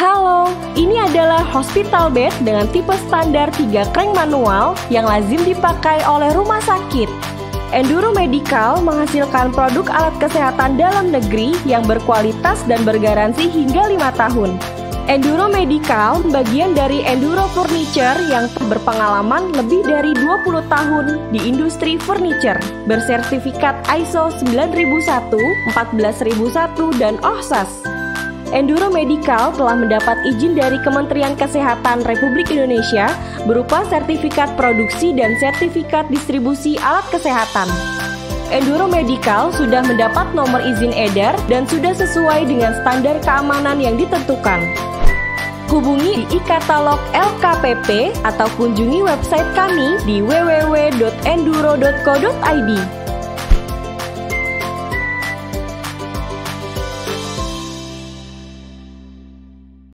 Halo, ini adalah hospital bed dengan tipe standar 3 crank manual yang lazim dipakai oleh rumah sakit. Enduro Medical menghasilkan produk alat kesehatan dalam negeri yang berkualitas dan bergaransi hingga 5 tahun. Enduro Medical bagian dari Enduro Furniture yang berpengalaman lebih dari 20 tahun di industri furniture, bersertifikat ISO 9001, 14001, dan OHSAS. Enduro Medical telah mendapat izin dari Kementerian Kesehatan Republik Indonesia berupa sertifikat produksi dan sertifikat distribusi alat kesehatan. Enduro Medical sudah mendapat nomor izin edar dan sudah sesuai dengan standar keamanan yang ditentukan. Hubungi e-katalog LKPP atau kunjungi website kami di www.enduro.co.id.